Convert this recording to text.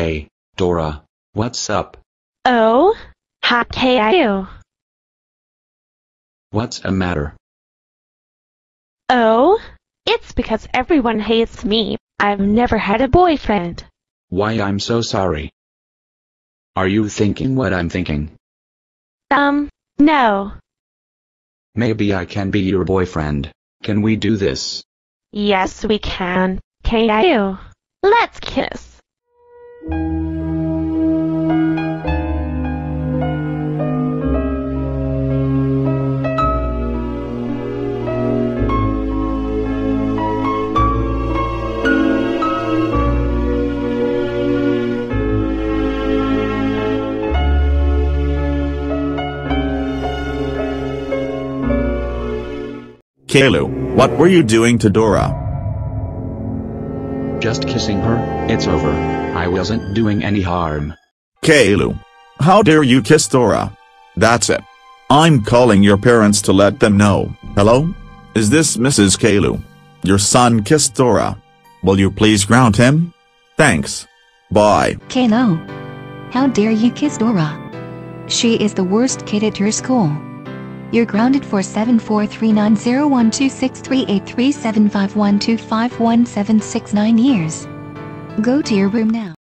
Hey, Dora, what's up? Oh? Hi, Caillou. What's a matter? Oh? It's because everyone hates me. I've never had a boyfriend. Why I'm so sorry. Are you thinking what I'm thinking? Um, no. Maybe I can be your boyfriend. Can we do this? Yes, we can. Caillou. Let's kiss. Caillou, what were you doing to Dora? Just kissing her, it's over. I wasn't doing any harm. Caillou. How dare you kiss Dora? That's it. I'm calling your parents to let them know. Hello? Is this Mrs. Caillou? Your son kissed Dora. Will you please ground him? Thanks. Bye. Caillou. How dare you kiss Dora? She is the worst kid at your school. You're grounded for 74390126383751251769 years. Go to your room now.